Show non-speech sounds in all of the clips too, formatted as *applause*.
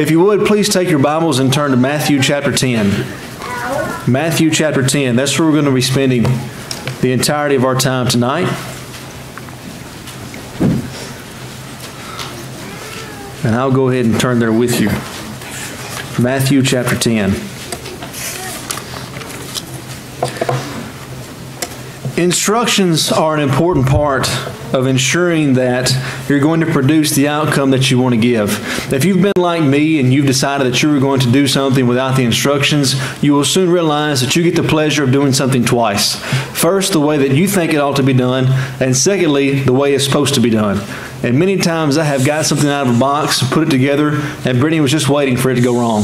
If you would, please take your Bibles and turn to Matthew chapter 10. Matthew chapter 10. That's where we're going to be spending the entirety of our time tonight. And I'll go ahead and turn there with you. Matthew chapter 10. Instructions are an important part of ensuring that you're going to produce the outcome that you want to give. If you've been like me and you've decided that you were going to do something without the instructions, you will soon realize that you get the pleasure of doing something twice. First, the way that you think it ought to be done, and secondly, the way it's supposed to be done. And many times I have got something out of a box, put it together, and Brittany was just waiting for it to go wrong.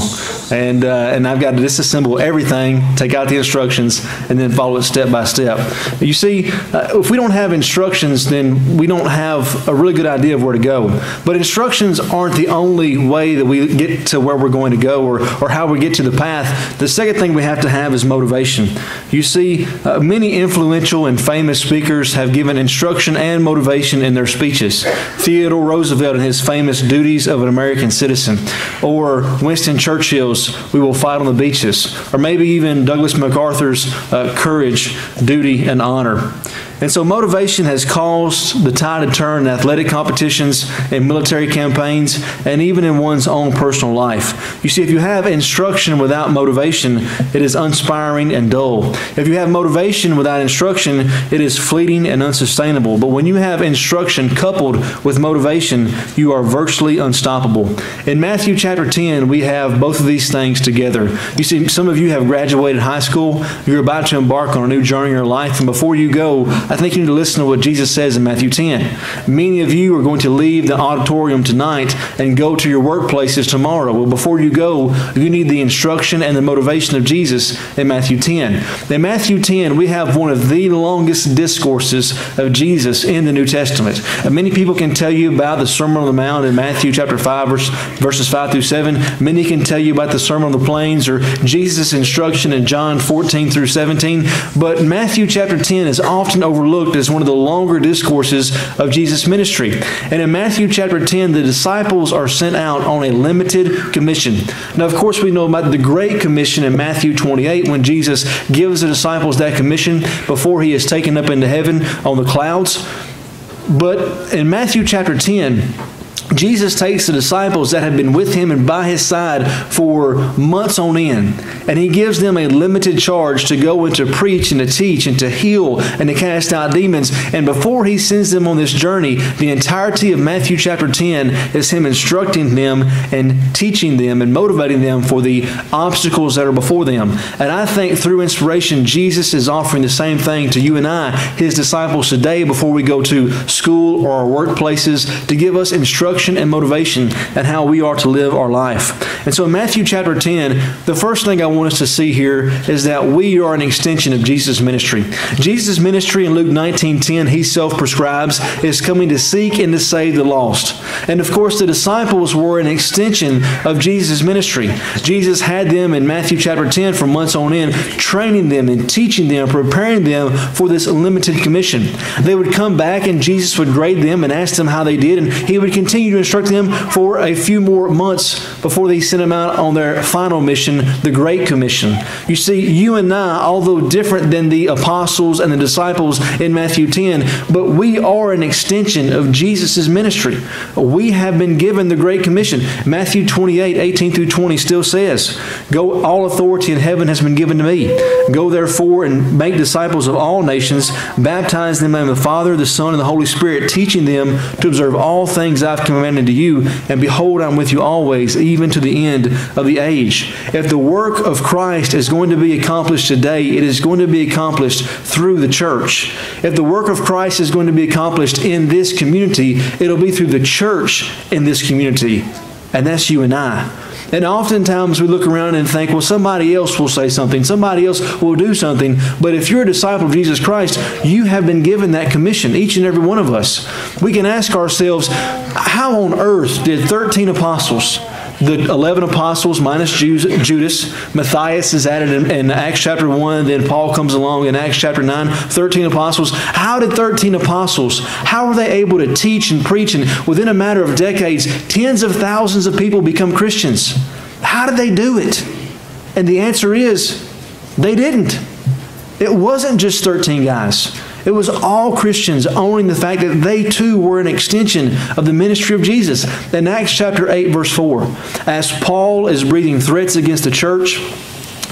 And, uh, and I've got to disassemble everything, take out the instructions, and then follow it step by step. You see, uh, if we don't have instructions, then we don't have a really good idea of where to go. But instructions aren't the only way that we get to where we're going to go or, or how we get to the path. The second thing we have to have is motivation. You see, uh, many influential and famous speakers have given instruction and motivation in their speeches. Theodore Roosevelt and his famous duties of an American citizen, or Winston Churchill's We Will Fight on the Beaches, or maybe even Douglas MacArthur's uh, Courage, Duty, and Honor. And so motivation has caused the tide to turn in athletic competitions, in military campaigns, and even in one's own personal life. You see, if you have instruction without motivation, it is uninspiring and dull. If you have motivation without instruction, it is fleeting and unsustainable. But when you have instruction coupled with motivation, you are virtually unstoppable. In Matthew chapter 10, we have both of these things together. You see, some of you have graduated high school, you're about to embark on a new journey in your life, and before you go, I think you need to listen to what Jesus says in Matthew 10. Many of you are going to leave the auditorium tonight and go to your workplaces tomorrow. Well, before you go, you need the instruction and the motivation of Jesus in Matthew 10. In Matthew 10, we have one of the longest discourses of Jesus in the New Testament. And many people can tell you about the Sermon on the Mount in Matthew chapter 5, verse, verses 5 through 7. Many can tell you about the Sermon on the Plains or Jesus' instruction in John 14 through 17. But Matthew chapter 10 is often over overlooked as one of the longer discourses of Jesus' ministry. And in Matthew chapter 10, the disciples are sent out on a limited commission. Now, of course, we know about the Great Commission in Matthew 28 when Jesus gives the disciples that commission before he is taken up into heaven on the clouds. But in Matthew chapter 10, Jesus takes the disciples that have been with him and by his side for months on end, and he gives them a limited charge to go and to preach and to teach and to heal and to cast out demons. And before he sends them on this journey, the entirety of Matthew chapter 10 is him instructing them and teaching them and motivating them for the obstacles that are before them. And I think through inspiration, Jesus is offering the same thing to you and I, his disciples today, before we go to school or our workplaces, to give us instruction and motivation and how we are to live our life. And so in Matthew chapter 10, the first thing I want us to see here is that we are an extension of Jesus' ministry. Jesus' ministry in Luke 19:10, he self-prescribes, is coming to seek and to save the lost. And of course, the disciples were an extension of Jesus' ministry. Jesus had them in Matthew chapter 10 for months on end, training them and teaching them, preparing them for this limited commission. They would come back and Jesus would grade them and ask them how they did, and he would continue to instruct them for a few more months before they sent them out on their final mission, the Great Commission. You see, you and I, although different than the apostles and the disciples in Matthew 10, but we are an extension of Jesus' ministry. We have been given the Great Commission. Matthew 28, 18 through 20 still says, Go, all authority in heaven has been given to me. Go therefore and make disciples of all nations, baptize them in the Father, the Son, and the Holy Spirit, teaching them to observe all things I've commanded commanded to you, and behold, I'm with you always, even to the end of the age. If the work of Christ is going to be accomplished today, it is going to be accomplished through the church. If the work of Christ is going to be accomplished in this community, it'll be through the church in this community. And that's you and I. And oftentimes we look around and think, well, somebody else will say something, somebody else will do something. But if you're a disciple of Jesus Christ, you have been given that commission, each and every one of us. We can ask ourselves, how on earth did 13 apostles the 11 apostles minus Judas. Matthias is added in, in, Acts chapter 1. Then Paul comes along in Acts chapter 9. 13 apostles. How did 13 apostles, how were they able to teach and preach and within a matter of decades, tens of thousands of people become Christians? How did they do it? And the answer is they didn't. It wasn't just 13 guys. It was all Christians owning the fact that they too were an extension of the ministry of Jesus. In Acts chapter 8, verse 4, as Paul is breathing threats against the church,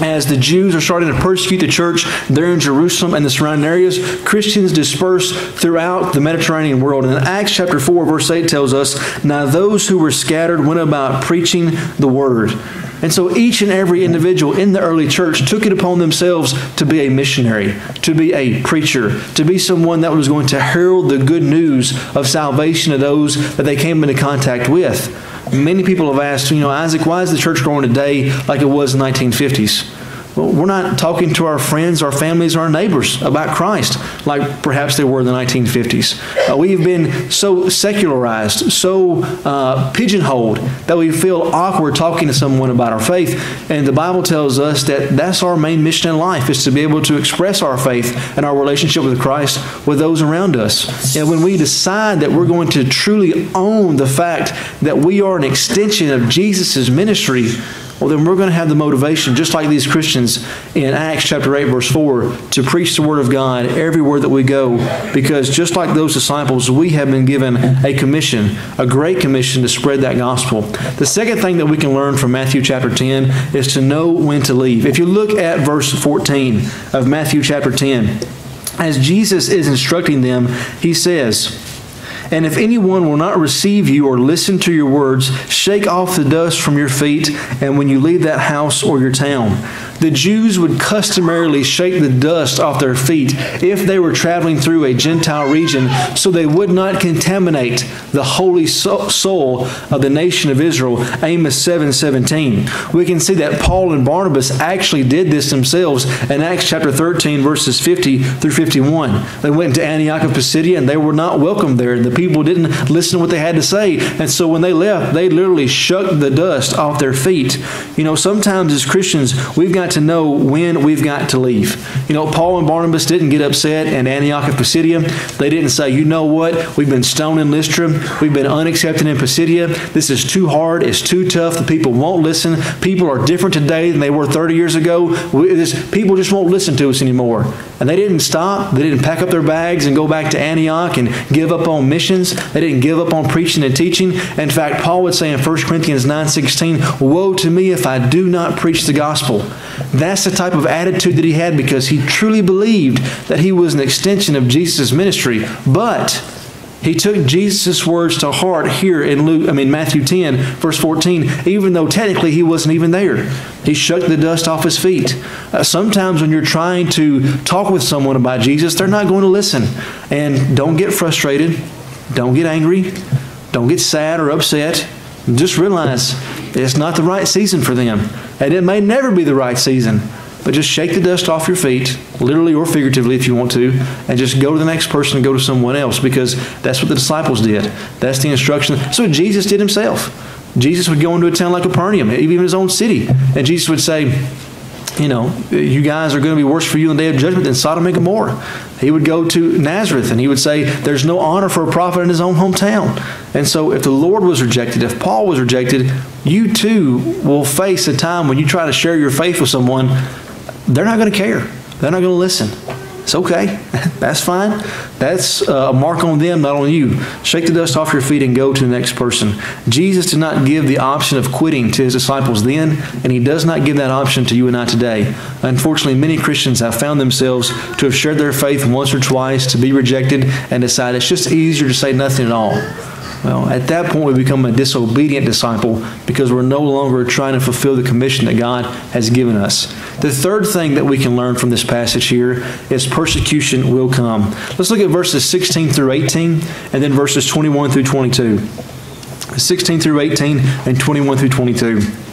as the Jews are starting to persecute the church there in Jerusalem and the surrounding areas, Christians disperse throughout the Mediterranean world. And in Acts chapter 4, verse 8 tells us, Now those who were scattered went about preaching the word. And so each and every individual in the early church took it upon themselves to be a missionary, to be a preacher, to be someone that was going to herald the good news of salvation to those that they came into contact with. Many people have asked, you know, Isaac, why is the church growing today like it was in the 1950s? Well, we're not talking to our friends, our families, our neighbors about Christ like perhaps they were in the 1950s. Uh, we've been so secularized, so uh, pigeonholed that we feel awkward talking to someone about our faith. And the Bible tells us that that's our main mission in life is to be able to express our faith and our relationship with Christ with those around us. And when we decide that we're going to truly own the fact that we are an extension of Jesus' ministry, well, then we're going to have the motivation, just like these Christians in Acts chapter 8, verse 4, to preach the Word of God everywhere that we go. Because just like those disciples, we have been given a commission, a great commission to spread that gospel. The second thing that we can learn from Matthew chapter 10 is to know when to leave. If you look at verse 14 of Matthew chapter 10, as Jesus is instructing them, he says, and if anyone will not receive you or listen to your words, shake off the dust from your feet, and when you leave that house or your town, the Jews would customarily shake the dust off their feet if they were traveling through a Gentile region so they would not contaminate the holy soul of the nation of Israel. Amos 7:17. We can see that Paul and Barnabas actually did this themselves in Acts chapter 13 verses 50 through 51. They went to Antioch of Pisidia and they were not welcome there. The people didn't listen to what they had to say. And so when they left, they literally shook the dust off their feet. You know, sometimes as Christians, we've got got to know when we've got to leave. You know, Paul and Barnabas didn't get upset in Antioch of Pisidia. They didn't say, you know what, we've been stoned in Lystra, we've been unaccepted in Pisidia, this is too hard, it's too tough, the people won't listen. People are different today than they were 30 years ago. This, people just won't listen to us anymore. And they didn't stop. They didn't pack up their bags and go back to Antioch and give up on missions. They didn't give up on preaching and teaching. In fact, Paul would say in 1 Corinthians 9:16, "Woe to me if I do not preach the gospel." That's the type of attitude that he had because he truly believed that he was an extension of Jesus' ministry. But he took Jesus' words to heart here in Luke, I mean Matthew 10, verse 14, even though technically he wasn't even there. He shook the dust off his feet. Uh, sometimes when you're trying to talk with someone about Jesus, they're not going to listen. And don't get frustrated. Don't get angry. Don't get sad or upset. Just realize it's not the right season for them. And it may never be the right season. But just shake the dust off your feet, literally or figuratively if you want to, and just go to the next person and go to someone else because that's what the disciples did. That's the instruction. So Jesus did himself. Jesus would go into a town like Capernaum, even his own city, and Jesus would say, you know, you guys are going to be worse for you in the day of judgment than Sodom and Gomorrah. He would go to Nazareth and he would say, There's no honor for a prophet in his own hometown. And so, if the Lord was rejected, if Paul was rejected, you too will face a time when you try to share your faith with someone they're not going to care. They're not going to listen. It's okay. *laughs* That's fine. That's uh, a mark on them, not on you. Shake the dust off your feet and go to the next person. Jesus did not give the option of quitting to his disciples then, and he does not give that option to you and I today. Unfortunately, many Christians have found themselves to have shared their faith once or twice, to be rejected, and decide it's just easier to say nothing at all. Well, at that point, we become a disobedient disciple because we're no longer trying to fulfill the commission that God has given us. The third thing that we can learn from this passage here is persecution will come. Let's look at verses 16 through 18 and then verses 21 through 22. 16 through 18 and 21 through 22.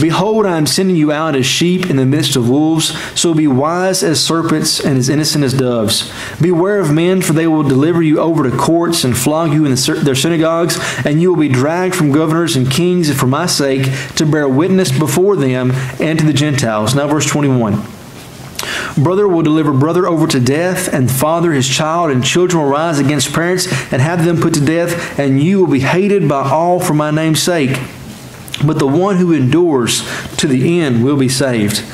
Behold, I am sending you out as sheep in the midst of wolves, so be wise as serpents and as innocent as doves. Beware of men, for they will deliver you over to courts and flog you in their synagogues, and you will be dragged from governors and kings for my sake to bear witness before them and to the Gentiles. Now, verse 21. Brother will deliver brother over to death, and father his child, and children will rise against parents and have them put to death, and you will be hated by all for my name's sake. But the one who endures to the end will be saved.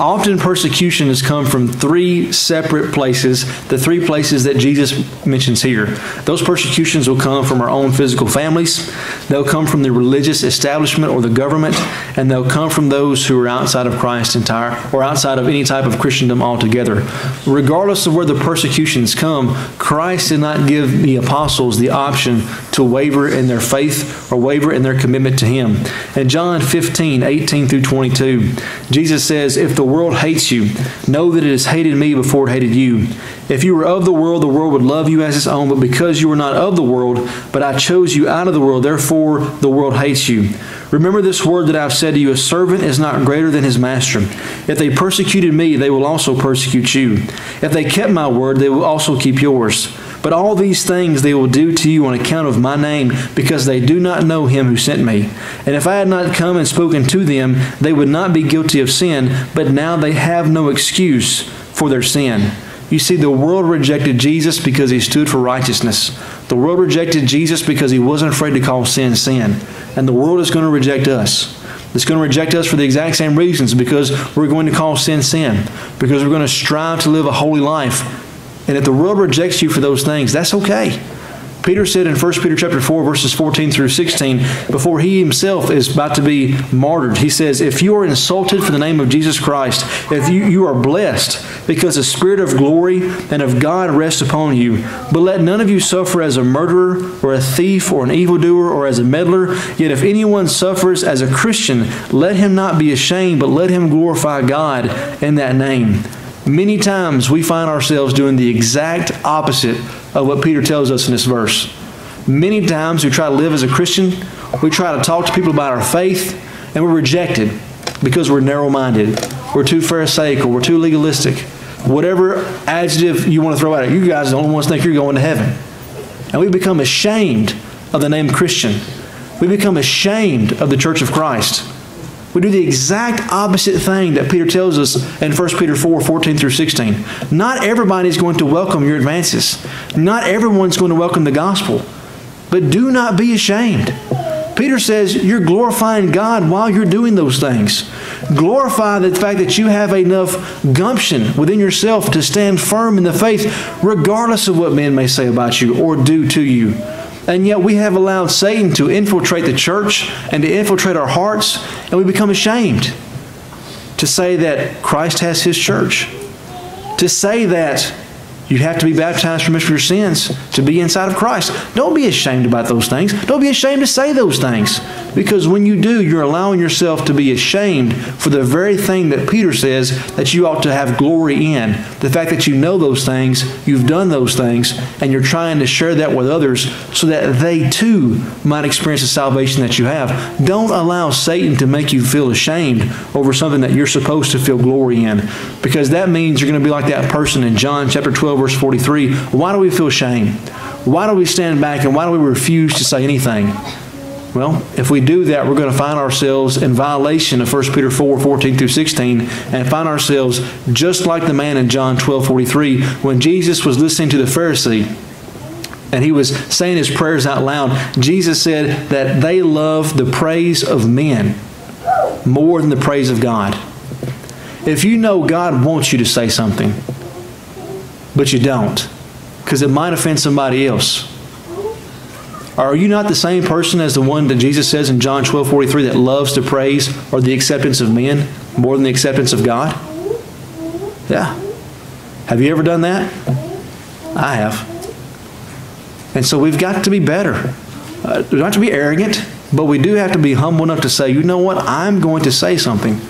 Often persecution has come from three separate places, the three places that Jesus mentions here. Those persecutions will come from our own physical families, they'll come from the religious establishment or the government, and they'll come from those who are outside of Christ entire or outside of any type of Christendom altogether. Regardless of where the persecutions come, Christ did not give the apostles the option to waver in their faith or waver in their commitment to Him. In John 15, 18 through 22, Jesus says, If the world hates you, know that it has hated me before it hated you. If you were of the world, the world would love you as its own, but because you were not of the world, but I chose you out of the world, therefore the world hates you. Remember this word that I've said to you a servant is not greater than his master. If they persecuted me, they will also persecute you. If they kept my word, they will also keep yours. But all these things they will do to you on account of my name, because they do not know him who sent me. And if I had not come and spoken to them, they would not be guilty of sin, but now they have no excuse for their sin. You see, the world rejected Jesus because he stood for righteousness. The world rejected Jesus because he wasn't afraid to call sin sin. And the world is going to reject us. It's going to reject us for the exact same reasons because we're going to call sin sin, because we're going to strive to live a holy life and if the world rejects you for those things, that's okay. Peter said in 1 Peter chapter 4 verses 14 through 16 before he himself is about to be martyred he says if you are insulted for the name of Jesus Christ if you, you are blessed because the spirit of glory and of God rests upon you. But let none of you suffer as a murderer or a thief or an evildoer or as a meddler. Yet if anyone suffers as a Christian let him not be ashamed but let him glorify God in that name Many times we find ourselves doing the exact opposite of what Peter tells us in this verse. Many times we try to live as a Christian, we try to talk to people about our faith, and we're rejected because we're narrow minded, we're too Pharisaical, we're too legalistic. Whatever adjective you want to throw at it, you guys are the only ones think you're going to heaven. And we become ashamed of the name Christian. We become ashamed of the church of Christ. We do the exact opposite thing that Peter tells us in 1 Peter 4 14 through 16. Not everybody is going to welcome your advances, not everyone's going to welcome the gospel. But do not be ashamed. Peter says you're glorifying God while you're doing those things. Glorify the fact that you have enough gumption within yourself to stand firm in the faith, regardless of what men may say about you or do to you. And yet we have allowed Satan to infiltrate the church and to infiltrate our hearts, and we become ashamed to say that Christ has his church. To say that you have to be baptized for remission of your sins to be inside of Christ. Don't be ashamed about those things. Don't be ashamed to say those things. Because when you do, you're allowing yourself to be ashamed for the very thing that Peter says that you ought to have glory in. The fact that you know those things, you've done those things, and you're trying to share that with others so that they too might experience the salvation that you have. Don't allow Satan to make you feel ashamed over something that you're supposed to feel glory in. Because that means you're going to be like that person in John chapter 12 verse 43, why do we feel shame? Why do we stand back and why do we refuse to say anything? Well, if we do that, we're going to find ourselves in violation of 1 Peter 4 14 through 16 and find ourselves just like the man in John 12 43 when Jesus was listening to the Pharisee and he was saying his prayers out loud. Jesus said that they love the praise of men more than the praise of God. If you know God wants you to say something, but you don't because it might offend somebody else. Are you not the same person as the one that Jesus says in John 12 43 that loves to praise or the acceptance of men more than the acceptance of God? Yeah. Have you ever done that? I have. And so we've got to be better. Uh, have to be arrogant, but we do have to be humble enough to say, you know what? I'm going to say something.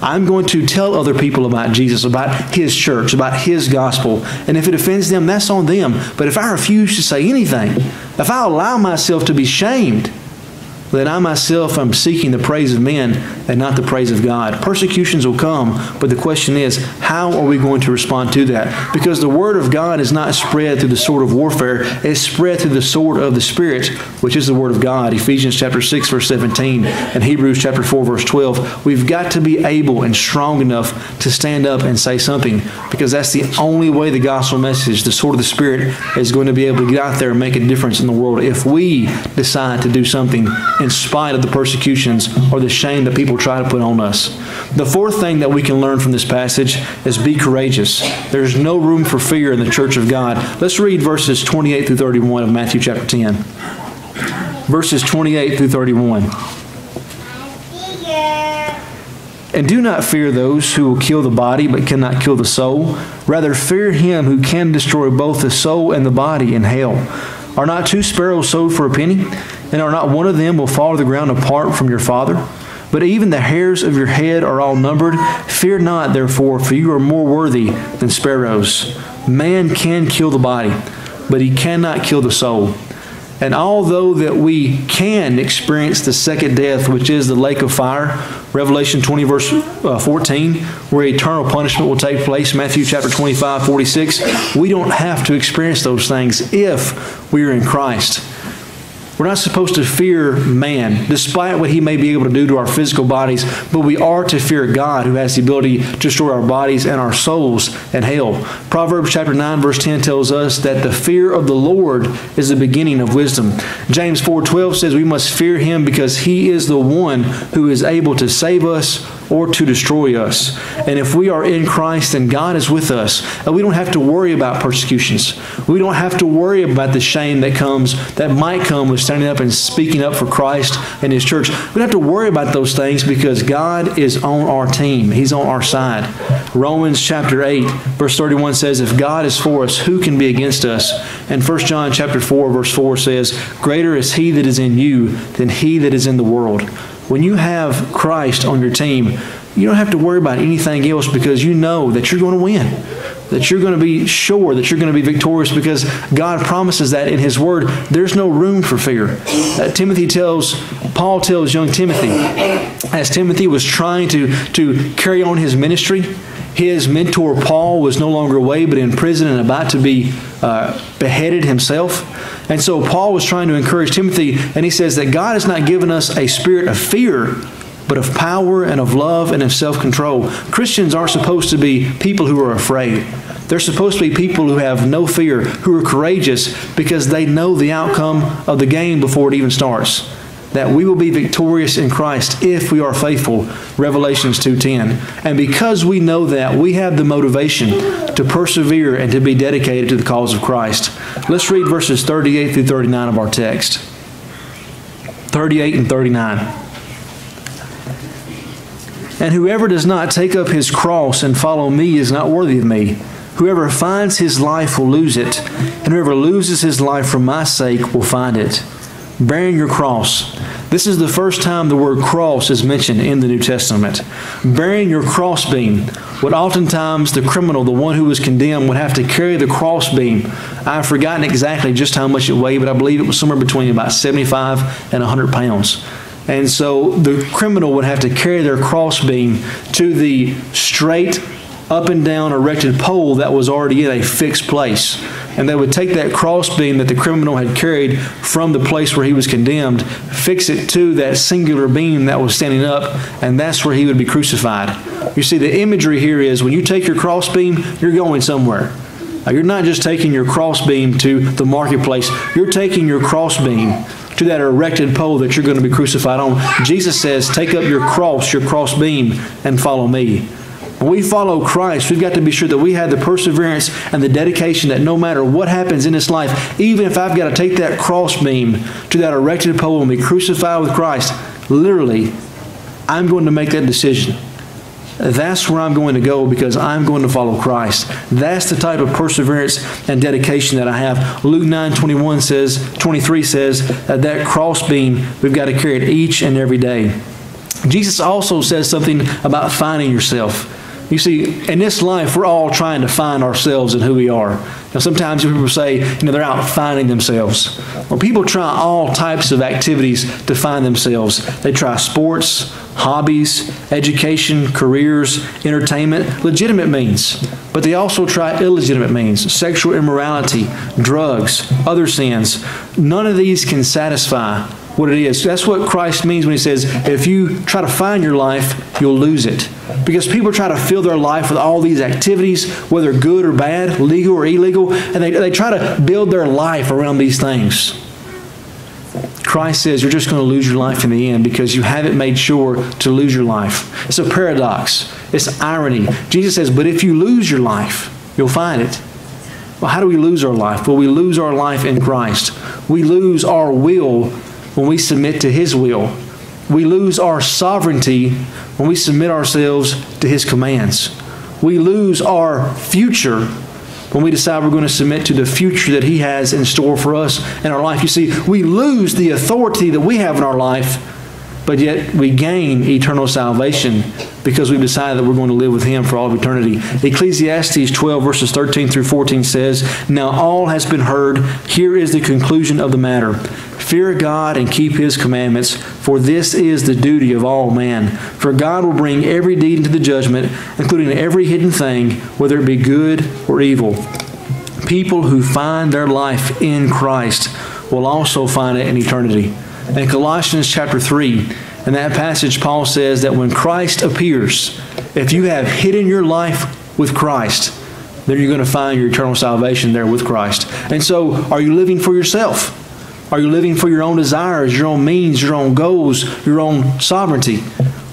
I'm going to tell other people about Jesus, about His church, about His gospel. And if it offends them, that's on them. But if I refuse to say anything, if I allow myself to be shamed, that I myself am seeking the praise of men and not the praise of God. Persecutions will come, but the question is, how are we going to respond to that? Because the word of God is not spread through the sword of warfare, it's spread through the sword of the Spirit, which is the word of God. Ephesians chapter 6, verse 17, and Hebrews chapter 4, verse 12. We've got to be able and strong enough to stand up and say something, because that's the only way the gospel message, the sword of the Spirit, is going to be able to get out there and make a difference in the world. If we decide to do something in spite of the persecutions or the shame that people try to put on us. The fourth thing that we can learn from this passage is be courageous. There's no room for fear in the church of God. Let's read verses 28 through 31 of Matthew chapter 10. Verses 28 through 31. And do not fear those who will kill the body but cannot kill the soul. Rather, fear him who can destroy both the soul and the body in hell. Are not two sparrows sold for a penny? And are not one of them will fall to the ground apart from your Father? But even the hairs of your head are all numbered. Fear not, therefore, for you are more worthy than sparrows. Man can kill the body, but he cannot kill the soul. And although that we can experience the second death, which is the lake of fire, Revelation 20, verse uh, 14, where eternal punishment will take place, Matthew chapter 25, 46, we don't have to experience those things if we are in Christ. We're not supposed to fear man, despite what he may be able to do to our physical bodies, but we are to fear God, who has the ability to destroy our bodies and our souls in hell. Proverbs chapter 9, verse 10 tells us that the fear of the Lord is the beginning of wisdom. James 4:12 says we must fear him because he is the one who is able to save us or to destroy us. And if we are in Christ and God is with us, we don't have to worry about persecutions. We don't have to worry about the shame that comes, that might come with standing up and speaking up for Christ and His church. We don't have to worry about those things because God is on our team. He's on our side. Romans chapter 8, verse 31 says, If God is for us, who can be against us? And 1 John chapter 4, verse 4 says, Greater is He that is in you than He that is in the world. When you have Christ on your team, you don't have to worry about anything else because you know that you're going to win. That you're going to be sure that you're going to be victorious because God promises that in His Word. There's no room for fear. Uh, Timothy tells, Paul tells young Timothy, as Timothy was trying to, to carry on his ministry, his mentor Paul was no longer away but in prison and about to be uh, beheaded himself. And so Paul was trying to encourage Timothy, and he says that God has not given us a spirit of fear, but of power and of love and of self control. Christians aren't supposed to be people who are afraid. They're supposed to be people who have no fear, who are courageous because they know the outcome of the game before it even starts. That we will be victorious in Christ if we are faithful. Revelations 2:10 and because we know that we have the motivation to persevere and to be dedicated to the cause of Christ. Let's read verses 38 through 39 of our text. 38 and 39 and whoever does not take up his cross and follow me is not worthy of me whoever finds his life will lose it and whoever loses his life for my sake will find it bearing your cross. This is the first time the word cross is mentioned in the New Testament. Bearing your crossbeam. What oftentimes the criminal, the one who was condemned, would have to carry the crossbeam. I've forgotten exactly just how much it weighed, but I believe it was somewhere between about 75 and 100 pounds. And so the criminal would have to carry their crossbeam to the straight up and down erected pole that was already in a fixed place. And they would take that crossbeam that the criminal had carried from the place where he was condemned, fix it to that singular beam that was standing up, and that's where he would be crucified. You see, the imagery here is when you take your crossbeam, you're going somewhere. You're not just taking your crossbeam to the marketplace, you're taking your crossbeam to that erected pole that you're going to be crucified on. Jesus says, Take up your cross, your crossbeam, and follow me. When we follow Christ, we've got to be sure that we have the perseverance and the dedication that no matter what happens in this life, even if I've got to take that crossbeam to that erected pole and be crucified with Christ, literally, I'm going to make that decision. That's where I'm going to go because I'm going to follow Christ. That's the type of perseverance and dedication that I have. Luke 9 21 says, 23 says that that crossbeam, we've got to carry it each and every day. Jesus also says something about finding yourself. You see, in this life, we're all trying to find ourselves and who we are. Now, sometimes people say, you know, they're out finding themselves. Well, people try all types of activities to find themselves. They try sports, hobbies, education, careers, entertainment, legitimate means. But they also try illegitimate means, sexual immorality, drugs, other sins. None of these can satisfy what it is. That's what Christ means when he says, if you try to find your life, you'll lose it. Because people try to fill their life with all these activities, whether good or bad, legal or illegal, and they, they try to build their life around these things. Christ says you're just going to lose your life in the end because you haven't made sure to lose your life. It's a paradox. It's irony. Jesus says, but if you lose your life, you'll find it. Well, how do we lose our life? Well, we lose our life in Christ. We lose our will when we submit to His will. We lose our sovereignty when we submit ourselves to His commands. We lose our future when we decide we're going to submit to the future that He has in store for us in our life. You see, we lose the authority that we have in our life, but yet we gain eternal salvation because we've decided that we're going to live with Him for all of eternity. Ecclesiastes 12, verses 13 through 14 says, Now all has been heard. Here is the conclusion of the matter. Fear God and keep his commandments, for this is the duty of all man. For God will bring every deed into the judgment, including every hidden thing, whether it be good or evil. People who find their life in Christ will also find it in eternity. In Colossians chapter 3, in that passage, Paul says that when Christ appears, if you have hidden your life with Christ, then you're going to find your eternal salvation there with Christ. And so, are you living for yourself? Are you living for your own desires, your own means, your own goals, your own sovereignty?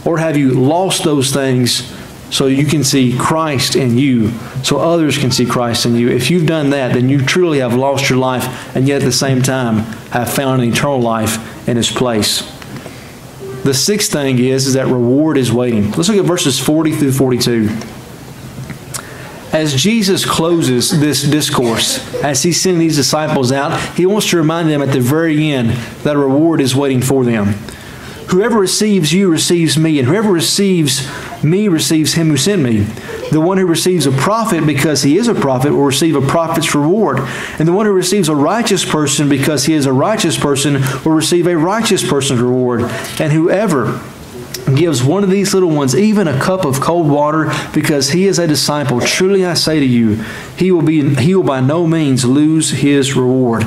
Or have you lost those things so you can see Christ in you, so others can see Christ in you? If you've done that, then you truly have lost your life and yet at the same time have found an eternal life in His place. The sixth thing is, is that reward is waiting. Let's look at verses 40 through 42 as Jesus closes this discourse, as he's sending these disciples out, he wants to remind them at the very end that a reward is waiting for them. Whoever receives you receives me, and whoever receives me receives him who sent me. The one who receives a prophet because he is a prophet will receive a prophet's reward. And the one who receives a righteous person because he is a righteous person will receive a righteous person's reward. And whoever gives one of these little ones even a cup of cold water because he is a disciple, truly I say to you, he will, be, he will by no means lose his reward.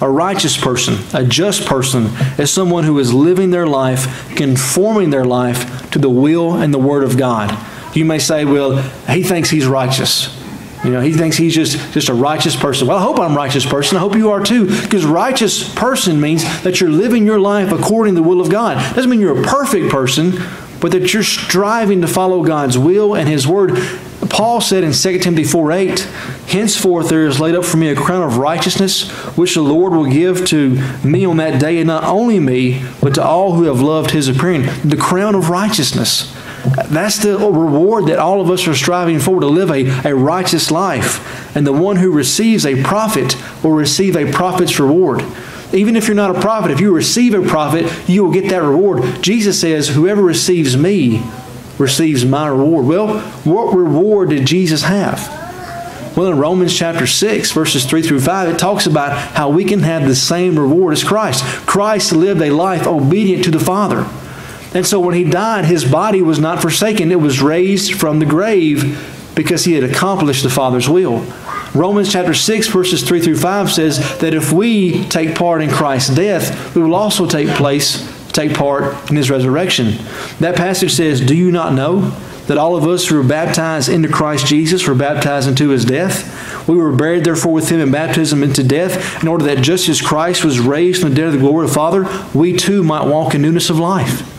A righteous person, a just person, is someone who is living their life, conforming their life to the will and the word of God. You may say, well, he thinks he's righteous. You know, he thinks he's just, just a righteous person. Well, I hope I'm a righteous person. I hope you are too. Because righteous person means that you're living your life according to the will of God. Doesn't mean you're a perfect person, but that you're striving to follow God's will and his word. Paul said in 2 Timothy 4 8, Henceforth there is laid up for me a crown of righteousness, which the Lord will give to me on that day, and not only me, but to all who have loved his appearing. The crown of righteousness. That's the reward that all of us are striving for to live a, a righteous life. And the one who receives a prophet will receive a prophet's reward. Even if you're not a prophet, if you receive a prophet, you will get that reward. Jesus says, Whoever receives me receives my reward. Well, what reward did Jesus have? Well, in Romans chapter 6, verses 3 through 5, it talks about how we can have the same reward as Christ. Christ lived a life obedient to the Father. And so when he died, his body was not forsaken. It was raised from the grave because he had accomplished the Father's will. Romans chapter 6, verses 3 through 5 says that if we take part in Christ's death, we will also take place, take part in his resurrection. That passage says, Do you not know that all of us who were baptized into Christ Jesus were baptized into his death? We were buried therefore with him in baptism into death, in order that just as Christ was raised from the dead of the glory of the Father, we too might walk in newness of life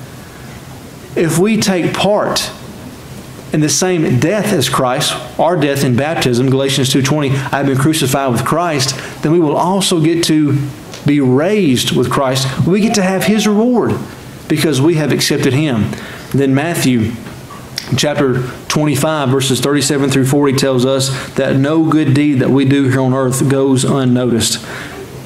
if we take part in the same death as Christ, our death in baptism, Galatians 2:20, I've been crucified with Christ, then we will also get to be raised with Christ. We get to have his reward because we have accepted him. Then Matthew chapter 25 verses 37 through 40 tells us that no good deed that we do here on earth goes unnoticed.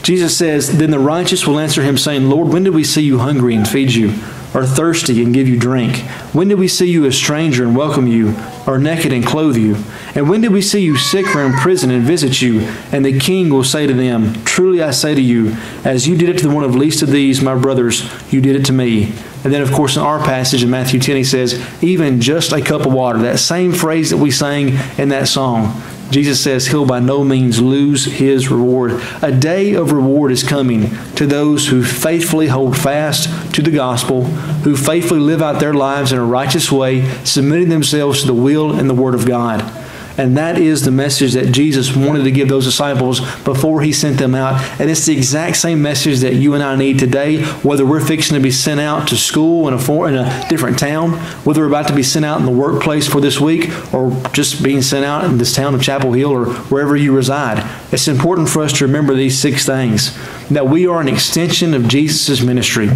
Jesus says, Then the righteous will answer him, saying, Lord, when did we see you hungry and feed you? Or thirsty and give you drink? When did we see you a stranger and welcome you, or naked and clothe you? And when did we see you sick or in prison and visit you? And the king will say to them, Truly I say to you, as you did it to the one of least of these, my brothers, you did it to me. And then, of course, in our passage in Matthew 10, he says, Even just a cup of water, that same phrase that we sang in that song. Jesus says he'll by no means lose his reward. A day of reward is coming to those who faithfully hold fast to the gospel, who faithfully live out their lives in a righteous way, submitting themselves to the will and the word of God. And that is the message that Jesus wanted to give those disciples before he sent them out. And it's the exact same message that you and I need today, whether we're fixing to be sent out to school in a, in a different town, whether we're about to be sent out in the workplace for this week, or just being sent out in this town of Chapel Hill or wherever you reside. It's important for us to remember these six things that we are an extension of Jesus' ministry,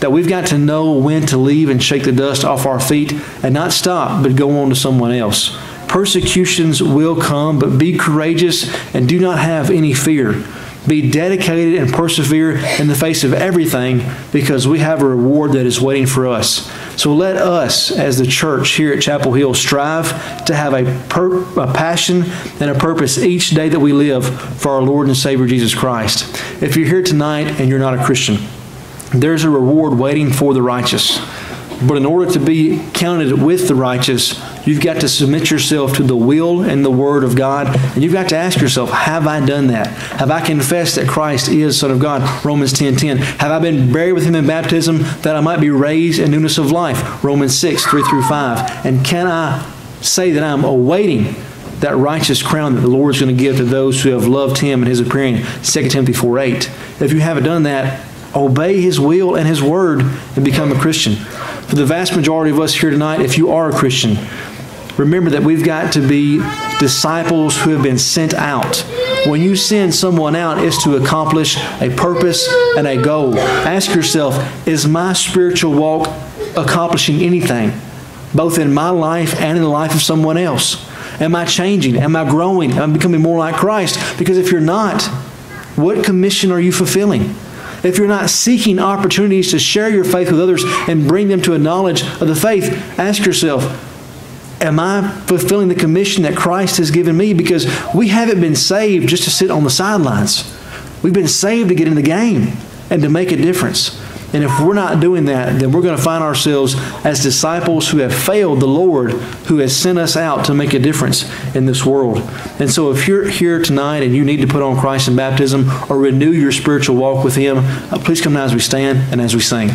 that we've got to know when to leave and shake the dust off our feet and not stop, but go on to someone else. Persecutions will come, but be courageous and do not have any fear. Be dedicated and persevere in the face of everything because we have a reward that is waiting for us. So let us, as the church here at Chapel Hill, strive to have a, a passion and a purpose each day that we live for our Lord and Savior Jesus Christ. If you're here tonight and you're not a Christian, there's a reward waiting for the righteous. But in order to be counted with the righteous, you've got to submit yourself to the will and the word of God. And you've got to ask yourself, have I done that? Have I confessed that Christ is Son of God? Romans 10.10. 10. Have I been buried with him in baptism that I might be raised in newness of life? Romans 6 3 through 5. And can I say that I'm awaiting that righteous crown that the Lord is going to give to those who have loved him and his appearing? 2 Timothy 4 8. If you haven't done that, obey his will and his word and become a Christian. For the vast majority of us here tonight, if you are a Christian, remember that we've got to be disciples who have been sent out. When you send someone out, it's to accomplish a purpose and a goal. Ask yourself, is my spiritual walk accomplishing anything, both in my life and in the life of someone else? Am I changing? Am I growing? Am I becoming more like Christ? Because if you're not, what commission are you fulfilling? if you're not seeking opportunities to share your faith with others and bring them to a knowledge of the faith, ask yourself, am I fulfilling the commission that Christ has given me? Because we haven't been saved just to sit on the sidelines. We've been saved to get in the game and to make a difference. And if we're not doing that, then we're going to find ourselves as disciples who have failed the Lord who has sent us out to make a difference in this world. And so if you're here tonight and you need to put on Christ in baptism or renew your spiritual walk with Him, uh, please come now as we stand and as we sing.